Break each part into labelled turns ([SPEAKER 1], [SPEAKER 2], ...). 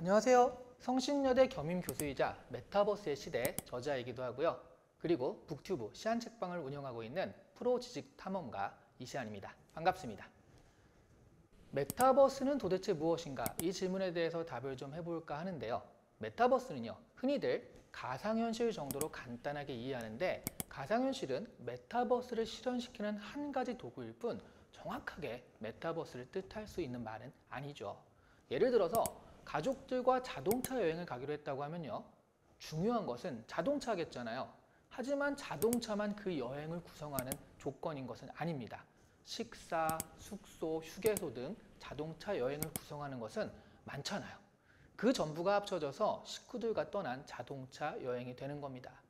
[SPEAKER 1] 안녕하세요. 성신여대 겸임 교수이자 메타버스의 시대 저자이기도 하고요. 그리고 북튜브 시안책방을 운영하고 있는 프로 지식 탐험가 이시안입니다. 반갑습니다. 메타버스는 도대체 무엇인가? 이 질문에 대해서 답을 좀 해볼까 하는데요. 메타버스는요, 흔히들 가상현실 정도로 간단하게 이해하는데 가상현실은 메타버스를 실현시키는 한 가지 도구일 뿐 정확하게 메타버스를 뜻할 수 있는 말은 아니죠. 예를 들어서 가족들과 자동차 여행을 가기로 했다고 하면요. 중요한 것은 자동차겠잖아요. 하지만 자동차만 그 여행을 구성하는 조건인 것은 아닙니다. 식사, 숙소, 휴게소 등 자동차 여행을 구성하는 것은 많잖아요. 그 전부가 합쳐져서 식구들과 떠난 자동차 여행이 되는 겁니다.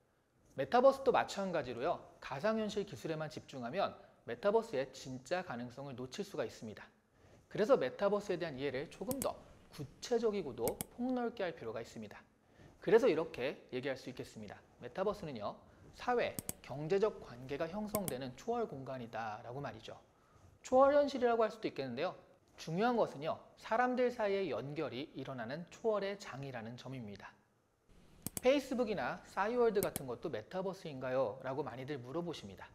[SPEAKER 1] 메타버스도 마찬가지로요. 가상현실 기술에만 집중하면 메타버스의 진짜 가능성을 놓칠 수가 있습니다. 그래서 메타버스에 대한 이해를 조금 더 구체적이고도 폭넓게 할 필요가 있습니다. 그래서 이렇게 얘기할 수 있겠습니다. 메타버스는요. 사회, 경제적 관계가 형성되는 초월 공간이다 라고 말이죠. 초월 현실이라고 할 수도 있겠는데요. 중요한 것은요. 사람들 사이의 연결이 일어나는 초월의 장이라는 점입니다. 페이스북이나 싸이월드 같은 것도 메타버스인가요? 라고 많이들 물어보십니다.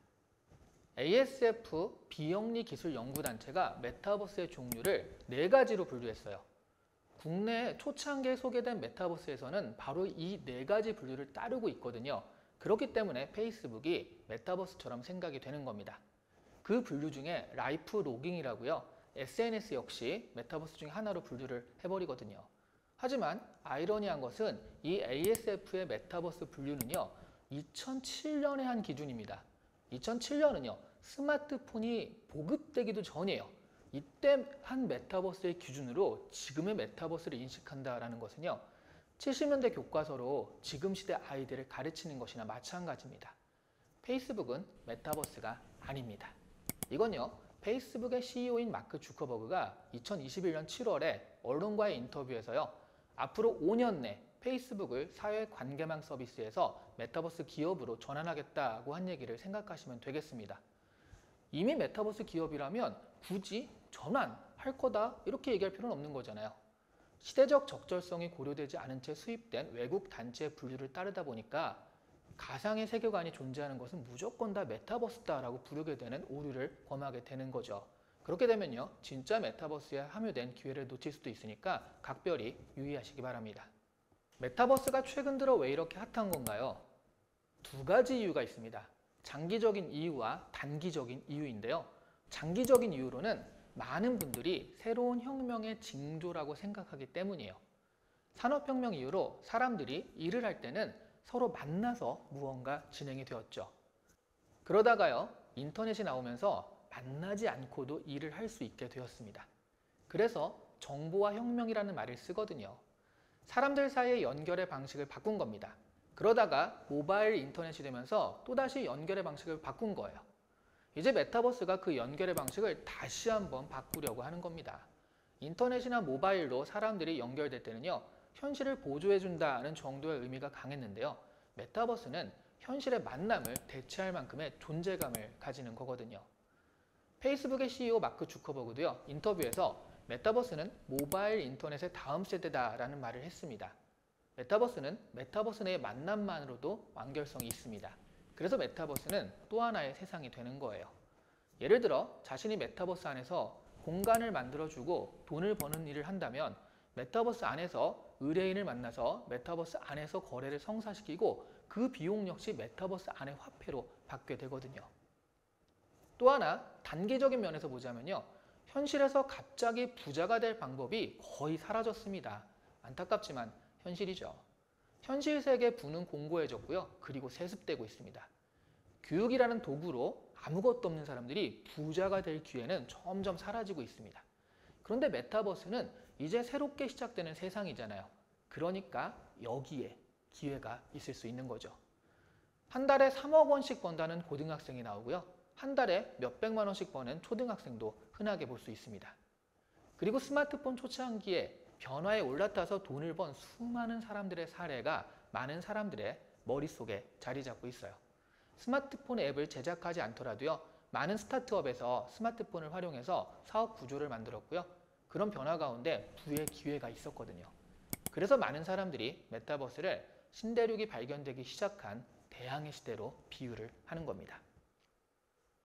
[SPEAKER 1] ASF 비영리 기술 연구단체가 메타버스의 종류를 네 가지로 분류했어요. 국내 초창기에 소개된 메타버스에서는 바로 이 네 가지 분류를 따르고 있거든요. 그렇기 때문에 페이스북이 메타버스처럼 생각이 되는 겁니다. 그 분류 중에 life logging이라고요. SNS 역시 메타버스 중에 하나로 분류를 해버리거든요. 하지만 아이러니한 것은 이 ASF의 메타버스 분류는요. 2007년에 한 기준입니다. 2007년은요. 스마트폰이 보급되기도 전이에요. 이때 한 메타버스의 기준으로 지금의 메타버스를 인식한다라는 것은요. 70년대 교과서로 지금 시대 아이들을 가르치는 것이나 마찬가지입니다. 페이스북은 메타버스가 아닙니다. 이건요. 페이스북의 CEO인 마크 주커버그가 2021년 7월에 언론과의 인터뷰에서요. 앞으로 5년 내 페이스북을 사회 관계망 서비스에서 메타버스 기업으로 전환하겠다고 한 얘기를 생각하시면 되겠습니다. 이미 메타버스 기업이라면 굳이 전환할 거다 이렇게 얘기할 필요는 없는 거잖아요. 시대적 적절성이 고려되지 않은 채 수입된 외국 단체 분류를 따르다 보니까 가상의 세계관이 존재하는 것은 무조건 다 메타버스다라고 부르게 되는 오류를 범하게 되는 거죠. 그렇게 되면요. 진짜 메타버스에 함유된 기회를 놓칠 수도 있으니까 각별히 유의하시기 바랍니다. 메타버스가 최근 들어 왜 이렇게 핫한 건가요? 두 가지 이유가 있습니다. 장기적인 이유와 단기적인 이유인데요. 장기적인 이유로는 많은 분들이 새로운 혁명의 징조라고 생각하기 때문이에요. 산업혁명 이후로 사람들이 일을 할 때는 서로 만나서 무언가 진행이 되었죠. 그러다가요, 인터넷이 나오면서 만나지 않고도 일을 할 수 있게 되었습니다. 그래서 정보화 혁명이라는 말을 쓰거든요. 사람들 사이의 연결의 방식을 바꾼 겁니다. 그러다가 모바일 인터넷이 되면서 또다시 연결의 방식을 바꾼 거예요. 이제 메타버스가 그 연결의 방식을 다시 한번 바꾸려고 하는 겁니다. 인터넷이나 모바일로 사람들이 연결될 때는요. 현실을 보조해준다는 정도의 의미가 강했는데요. 메타버스는 현실의 만남을 대체할 만큼의 존재감을 가지는 거거든요. 페이스북의 CEO 마크 주커버그도요. 인터뷰에서 메타버스는 모바일 인터넷의 다음 세대다라는 말을 했습니다. 메타버스는 메타버스 내의 만남만으로도 완결성이 있습니다. 그래서 메타버스는 또 하나의 세상이 되는 거예요. 예를 들어 자신이 메타버스 안에서 공간을 만들어주고 돈을 버는 일을 한다면 메타버스 안에서 의뢰인을 만나서 메타버스 안에서 거래를 성사시키고 그 비용 역시 메타버스 안의 화폐로 받게 되거든요. 또 하나 단기적인 면에서 보자면요. 현실에서 갑자기 부자가 될 방법이 거의 사라졌습니다. 안타깝지만 현실이죠. 현실 세계 부는 공고해졌고요. 그리고 세습되고 있습니다. 교육이라는 도구로 아무것도 없는 사람들이 부자가 될 기회는 점점 사라지고 있습니다. 그런데 메타버스는 이제 새롭게 시작되는 세상이잖아요. 그러니까 여기에 기회가 있을 수 있는 거죠. 한 달에 3억 원씩 번다는 고등학생이 나오고요. 한 달에 몇백만 원씩 버는 초등학생도 흔하게 볼 수 있습니다. 그리고 스마트폰 초창기에 변화에 올라타서 돈을 번 수많은 사람들의 사례가 많은 사람들의 머릿속에 자리 잡고 있어요. 스마트폰 앱을 제작하지 않더라도요. 많은 스타트업에서 스마트폰을 활용해서 사업 구조를 만들었고요. 그런 변화 가운데 부의 기회가 있었거든요. 그래서 많은 사람들이 메타버스를 신대륙이 발견되기 시작한 대항해 시대로 비유를 하는 겁니다.